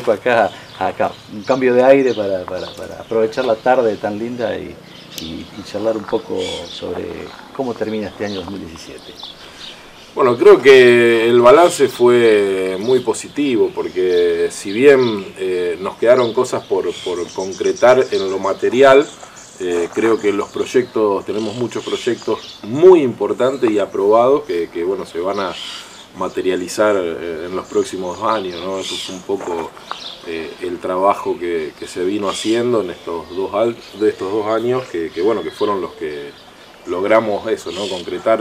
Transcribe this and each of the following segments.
poco acá, un cambio de aire para, aprovechar la tarde tan linda y, charlar un poco sobre cómo termina este año 2017. Bueno, creo que el balance fue muy positivo porque si bien eh, nos quedaron cosas por, concretar en lo material, eh, creo que los proyectos, tenemos muchos proyectos muy importantes y aprobados que, bueno, se van a materializar eh, en los próximos años. ¿no? Eso es un poco eh, el trabajo que, se vino haciendo en estos dos, de estos dos años, que, bueno, que fueron los que logramos eso, ¿no? concretar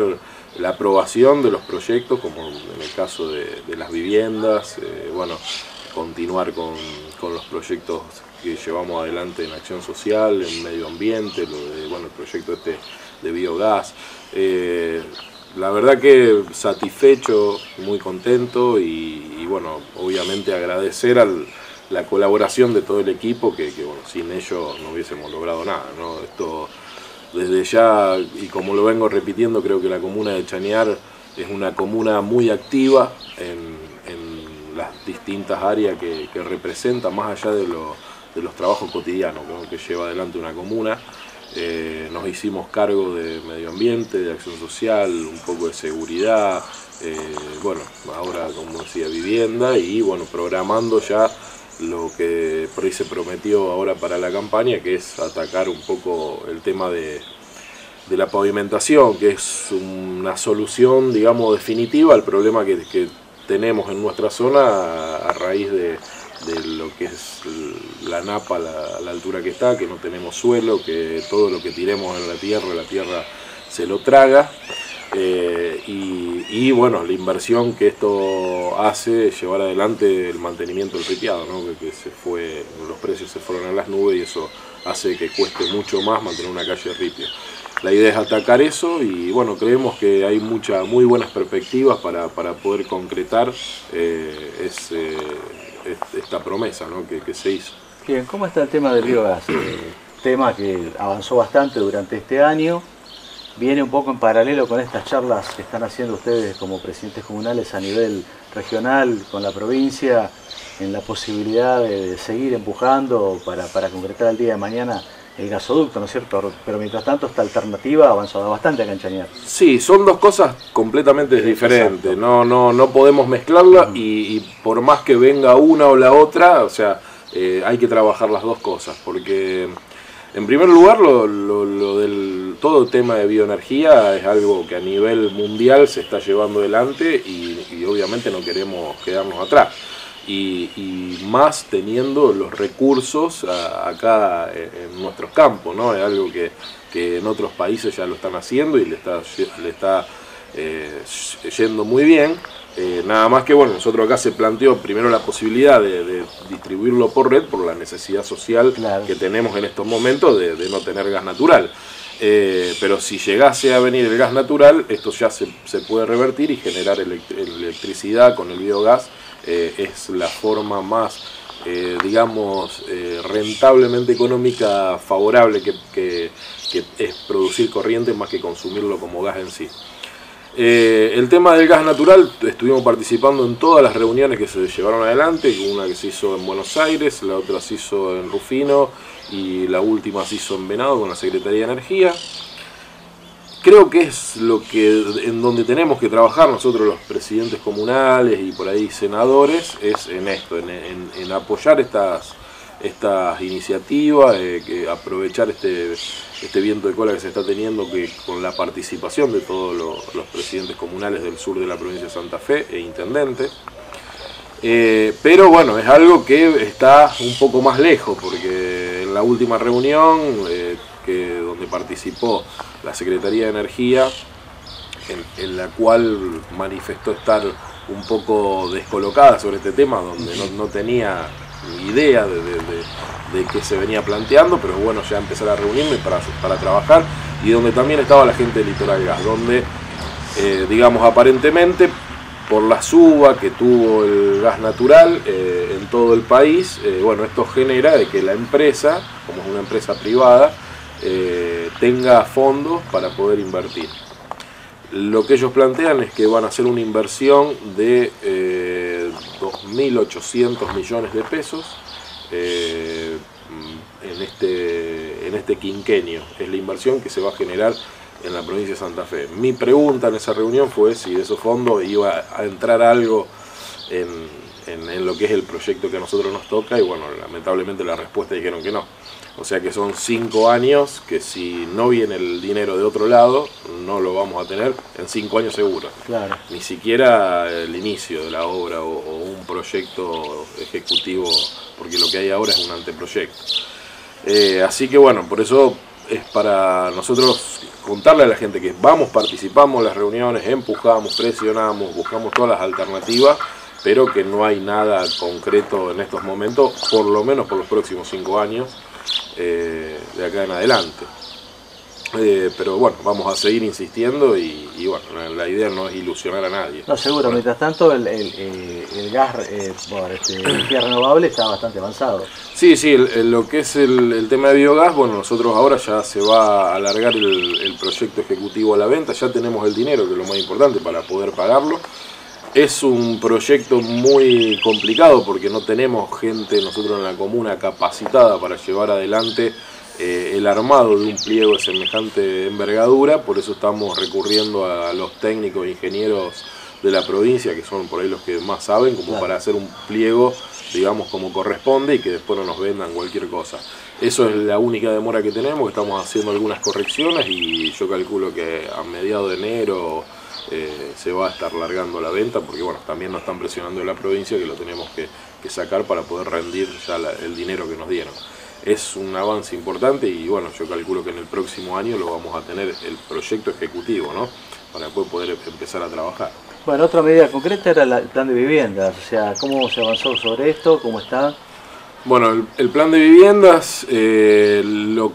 la aprobación de los proyectos, como en el caso de, las viviendas, bueno, continuar con, con los proyectos que llevamos adelante en acción social, en medio ambiente, lo bueno, el proyecto este de biogás. Eh, la verdad que satisfecho, muy contento y, bueno, obviamente agradecer a la colaboración de todo el equipo, que, sin ellos no hubiésemos logrado nada. ¿no? Esto desde ya, y como lo vengo repitiendo, creo que la comuna de Chañar es una comuna muy activa en, las distintas áreas que, que representa, más allá de lo de los trabajos cotidianos que lleva adelante una comuna. Eh, nos hicimos cargo de medio ambiente, de acción social, un poco de seguridad, eh, bueno, ahora como decía, vivienda y bueno, programando ya lo que por ahí se prometió ahora para la campaña, que es atacar un poco el tema de, de la pavimentación, que es una solución, digamos, definitiva al problema que, tenemos en nuestra zona a raíz de, de lo que es la napa, la, la altura que está, que no tenemos suelo, que todo lo que tiremos en la tierra, la tierra se lo traga. Eh, y, bueno, la inversión que esto hace, llevar adelante el mantenimiento del ripiado, ¿no? que, se fue, los precios se fueron a las nubes y eso hace que cueste mucho más mantener una calle de ripio. La idea es atacar eso y bueno, creemos que hay muchas muy buenas perspectivas para, poder concretar eh, esta promesa ¿no? que, se hizo. Bien, ¿cómo está el tema del biogás? Eh, tema que avanzó bastante durante este año, viene un poco en paralelo con estas charlas que están haciendo ustedes como presidentes comunales a nivel regional con la provincia, en la posibilidad de, seguir empujando para, para concretar el día de mañana el gasoducto, ¿no es cierto? Pero mientras tanto esta alternativa ha avanzado bastante acá en Chañar. Sí, son dos cosas completamente diferentes, no, no, no podemos mezclarlas y, por más que venga una o la otra, o sea, eh, hay que trabajar las dos cosas, porque en primer lugar lo, lo, del, todo tema de bioenergía es algo que a nivel mundial se está llevando adelante y obviamente no queremos quedarnos atrás y, más teniendo los recursos acá en, nuestros campos, ¿no? Es algo que, en otros países ya lo están haciendo y le está, le está eh, yendo muy bien. Eh, nada más que bueno, nosotros acá se planteó primero la posibilidad de, distribuirlo por red por la necesidad social que tenemos en estos momentos de, no tener gas natural. Eh, pero si llegase a venir el gas natural, esto ya se, se puede revertir y generar electricidad con el biogás eh, es la forma más, eh, digamos, rentablemente económica favorable que, es producir corriente más que consumirlo como gas en sí. El tema del gas natural, estuvimos participando en todas las reuniones que se llevaron adelante, una que se hizo en Buenos Aires, la otra se hizo en Rufino y la última se hizo en Venado con la Secretaría de Energía. Creo que es lo que en donde tenemos que trabajar nosotros los presidentes comunales y por ahí senadores es en esto, en, apoyar estas estas iniciativas, eh, que aprovechar este, este viento de cola que se está teniendo que con la participación de todos los, presidentes comunales del sur de la provincia de Santa Fe e intendentes. Eh, pero bueno, es algo que está un poco más lejos, porque en la última reunión eh, que, donde participó la Secretaría de Energía, en, la cual manifestó estar un poco descolocada sobre este tema, donde no, tenía idea de, de, qué se venía planteando, pero bueno, ya empezar a reunirme para, para trabajar, y donde también estaba la gente del Litoral Gas, donde, eh, digamos, aparentemente, por la suba que tuvo el gas natural eh, en todo el país, eh, bueno, esto genera de que la empresa, como es una empresa privada, tenga fondos para poder invertir. Lo que ellos plantean es que van a hacer una inversión de 2.000 1.800 millones de pesos eh, en, este, en este quinquenio. Es la inversión que se va a generar en la provincia de Santa Fe. Mi pregunta en esa reunión fue si de esos fondos iba a entrar algo en, en, lo que es el proyecto que a nosotros nos toca y bueno, lamentablemente la respuesta dijeron que no. O sea que son cinco años que si no viene el dinero de otro lado, no lo vamos a tener en cinco años seguro. Claro. Ni siquiera el inicio de la obra o, un proyecto ejecutivo, porque lo que hay ahora es un anteproyecto. Eh, así que bueno, por eso es para nosotros contarle a la gente que vamos, participamos en las reuniones, empujamos, presionamos, buscamos todas las alternativas pero que no hay nada concreto en estos momentos, por lo menos por los próximos cinco años, eh, de acá en adelante. Eh, pero bueno, vamos a seguir insistiendo y, bueno, la idea no es ilusionar a nadie. No, seguro, mientras tanto el, el, gas, eh, este, energía renovable está bastante avanzado. Sí, sí, lo que es el, tema de biogás, bueno, nosotros ahora ya se va a alargar el proyecto ejecutivo a la venta, ya tenemos el dinero, que es lo más importante para poder pagarlo. Es un proyecto muy complicado porque no tenemos gente nosotros en la comuna capacitada para llevar adelante eh, el armado de un pliego de semejante envergadura, por eso estamos recurriendo a los técnicos e ingenieros de la provincia, que son por ahí los que más saben, como para hacer un pliego, digamos, como corresponde y que después no nos vendan cualquier cosa. Eso es la única demora que tenemos, estamos haciendo algunas correcciones y yo calculo que a mediados de enero se va a estar largando la venta porque bueno, también nos están presionando en la provincia que lo tenemos que, sacar para poder rendir ya el dinero que nos dieron. Es un avance importante y bueno, yo calculo que en el próximo año lo vamos a tener el proyecto ejecutivo, ¿no? Para poder empezar a trabajar. Bueno, otra medida concreta era el plan de viviendas, o sea, ¿cómo se avanzó sobre esto? ¿Cómo está? Bueno, el, plan de viviendas eh, lo,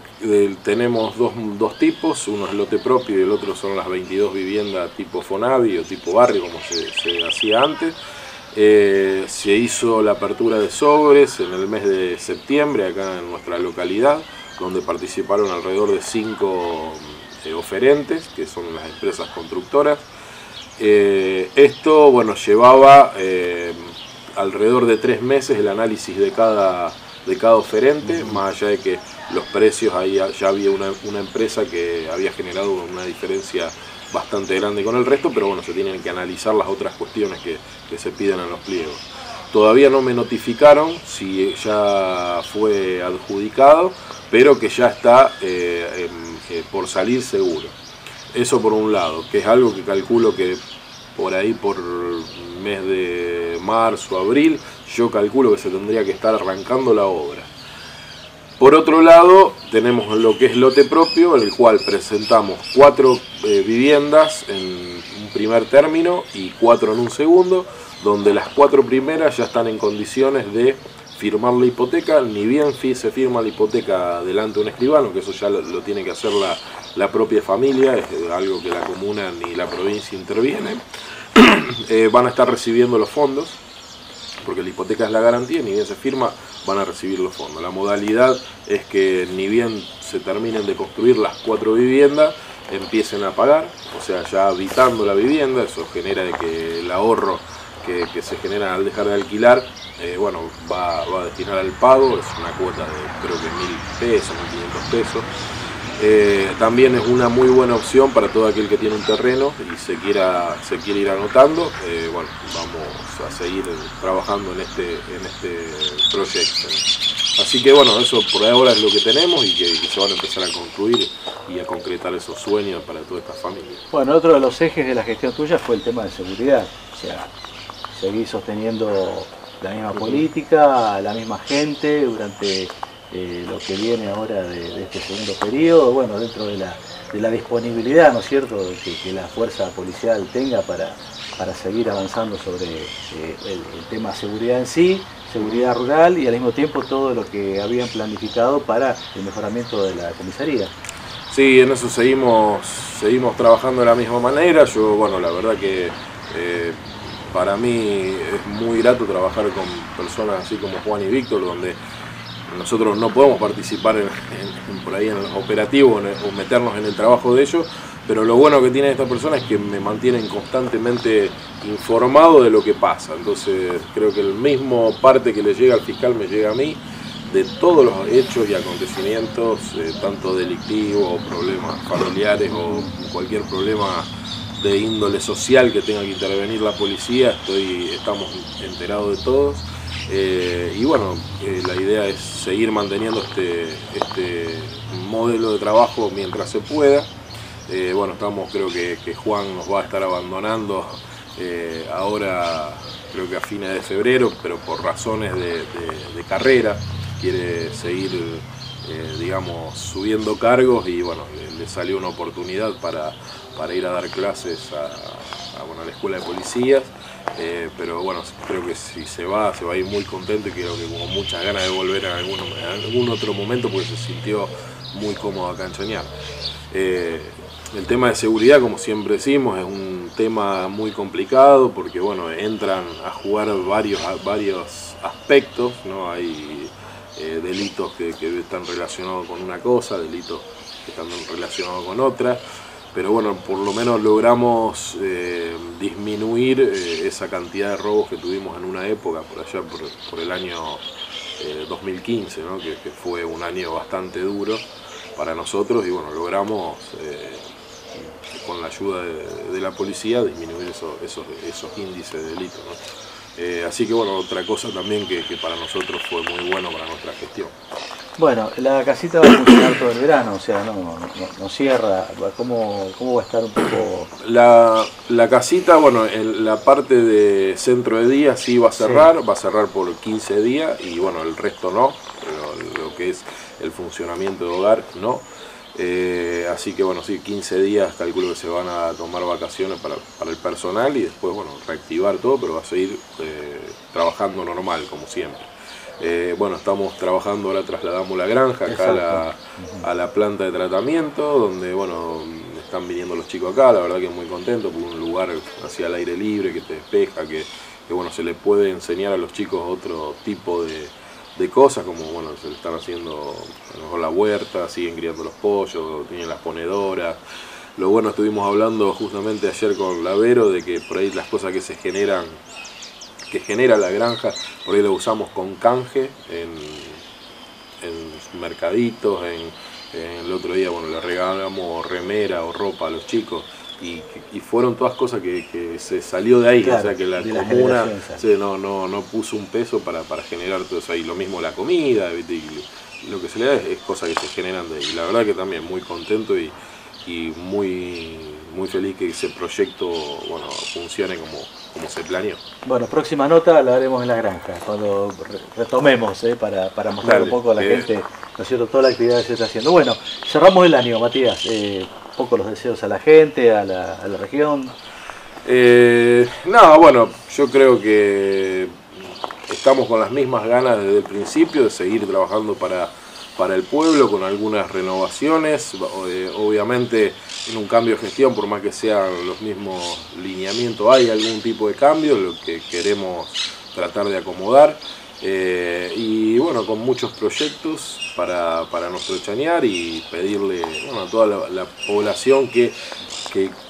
tenemos dos, dos, tipos, uno es lote propio y el otro son las 22 viviendas tipo Fonavi o tipo barrio como se, hacía antes. Eh, se hizo la apertura de sobres en el mes de septiembre acá en nuestra localidad, donde participaron alrededor de cinco eh, oferentes, que son las empresas constructoras. esto, bueno, llevaba alrededor de tres meses el análisis de cada, de cada oferente, más allá de que los precios, ahí ya había una, empresa que había generado una diferencia bastante grande con el resto, pero bueno, se tienen que analizar las otras cuestiones que, se piden en los pliegos. Todavía no me notificaron si ya fue adjudicado, pero que ya está eh, eh, por salir seguro. Eso por un lado, que es algo que calculo que por ahí por mes de marzo, abril, yo calculo que se tendría que estar arrancando la obra. Por otro lado, tenemos lo que es lote propio, en el cual presentamos cuatro eh, viviendas en un primer término y cuatro en un segundo, donde las cuatro primeras ya están en condiciones de firmar la hipoteca, ni bien se firma la hipoteca delante de un escribano, que eso ya lo, tiene que hacer la, la propia familia, es algo que la comuna ni la provincia intervienen. Eh, van a estar recibiendo los fondos, porque la hipoteca es la garantía, ni bien se firma, van a recibir los fondos. La modalidad es que ni bien se terminen de construir las cuatro viviendas, empiecen a pagar, o sea, ya habitando la vivienda, eso genera que el ahorro que, se genera al dejar de alquilar, eh, bueno, va, va, a destinar al pago, es una cuota de creo que mil pesos, mil quinientos pesos, eh, también es una muy buena opción para todo aquel que tiene un terreno y se quiera se quiere ir anotando. Eh, bueno, vamos a seguir trabajando en este en este proyecto. Así que bueno, eso por ahora es lo que tenemos y que, se van a empezar a concluir y a concretar esos sueños para toda esta familia. Bueno, otro de los ejes de la gestión tuya fue el tema de seguridad. O sea, seguir sosteniendo la misma política, la misma gente durante eh, lo que viene ahora de, este segundo periodo, bueno, dentro de la, de la disponibilidad, ¿no es cierto?, que, la fuerza policial tenga para, para seguir avanzando sobre eh, el, tema seguridad en sí, seguridad rural y al mismo tiempo todo lo que habían planificado para el mejoramiento de la comisaría. Sí, en eso seguimos, seguimos trabajando de la misma manera. Yo, bueno, la verdad que eh, para mí es muy grato trabajar con personas así como Juan y Víctor, donde nosotros no podemos participar en, por ahí en los operativos o meternos en el trabajo de ellos, pero lo bueno que tiene esta persona es que me mantienen constantemente informado de lo que pasa. Entonces creo que el mismo parte que le llega al fiscal me llega a mí de todos los hechos y acontecimientos, eh, tanto delictivos o problemas familiares o cualquier problema de índole social que tenga que intervenir la policía, estoy, estamos enterados de todos. Eh, y bueno, eh, la idea es seguir manteniendo este, este modelo de trabajo mientras se pueda. Eh, bueno, estamos, creo que, Juan nos va a estar abandonando ahora, creo que a fines de febrero, pero por razones de, carrera, quiere seguir, digamos, subiendo cargos y bueno, le, salió una oportunidad para, para ir a dar clases a, a la escuela de policías. Eh, pero bueno, creo que si se va, se va a ir muy contento y creo que con muchas ganas de volver en algún, otro momento porque se sintió muy cómodo acá en Chañar. Eh, el tema de seguridad, como siempre decimos, es un tema muy complicado porque bueno, entran a jugar varios, varios aspectos, ¿no? Hay eh, delitos que, que están relacionados con una cosa, delitos que están relacionados con otra pero bueno, por lo menos logramos eh, disminuir eh, esa cantidad de robos que tuvimos en una época, por allá por, el año 2015, eh, que, fue un año bastante duro para nosotros y bueno, logramos con la ayuda de, la policía disminuir esos, índices de delitos. así que bueno, otra cosa también que para nosotros fue muy bueno para nuestra gestión. Bueno, la casita va a funcionar todo el verano, o sea, no, no, cierra. ¿Cómo, ¿Cómo, va a estar un poco...? La, la casita, bueno, en la parte de centro de día sí va a cerrar, va a cerrar por 15 días y bueno, el resto no, pero lo que es el funcionamiento de hogar no. Eh, así que bueno, sí, 15 días calculo que se van a tomar vacaciones para, para el personal y después, bueno, reactivar todo, pero va a seguir eh, trabajando normal, como siempre. Eh, bueno, estamos trabajando, ahora trasladamos la granja acá a la, planta de tratamiento, donde bueno, están viniendo los chicos acá, la verdad que muy contento, por un lugar hacia el aire libre, que te despeja, que, bueno, se le puede enseñar a los chicos otro tipo de, cosas, como bueno, se le están haciendo con la huerta, siguen criando los pollos, tienen las ponedoras. Lo bueno, estuvimos hablando justamente ayer con Lavero de que por ahí las cosas que se generan que genera la granja, por ahí lo usamos con canje en, mercaditos, en, el otro día bueno le regalamos remera o ropa a los chicos y, fueron todas cosas que, se salió de ahí, o sea que la comuna no, no, no puso un peso para, generar todo eso. Ahí, lo mismo la comida, lo que se le da es, cosas que se generan de ahí, la verdad que también muy contento y, y muy, muy feliz que ese proyecto bueno, funcione como, como se planeó. Bueno, próxima nota la haremos en la granja, cuando retomemos, ¿eh? para, mostrar un poco a la gente, ¿no es cierto?, toda la actividad que se está haciendo. Bueno, cerramos el año, Matías, eh, un poco los deseos a la gente, a la, región. Eh, no, bueno, yo creo que estamos con las mismas ganas desde el principio de seguir trabajando para, para el pueblo, con algunas renovaciones, obviamente en un cambio de gestión, por más que sean los mismos lineamientos, hay algún tipo de cambio, lo que queremos tratar de acomodar. Eh, y bueno, con muchos proyectos para, nuestro chañar y pedirle a toda la, población que,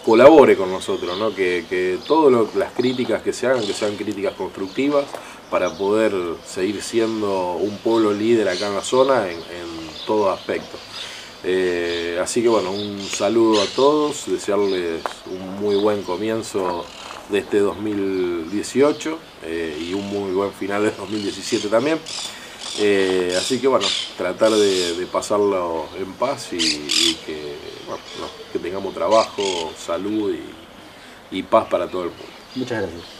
colabore con nosotros, que, todas las críticas que se hagan, que sean críticas constructivas para poder seguir siendo un pueblo líder acá en la zona en, en todo aspecto. Eh, así que bueno, un saludo a todos, desearles un muy buen comienzo de este 2018 eh, y un muy buen final de 2017 también. Eh, así que bueno, tratar de, pasarlo en paz y, que, tengamos trabajo, salud y, y paz para todo el mundo. Muchas gracias.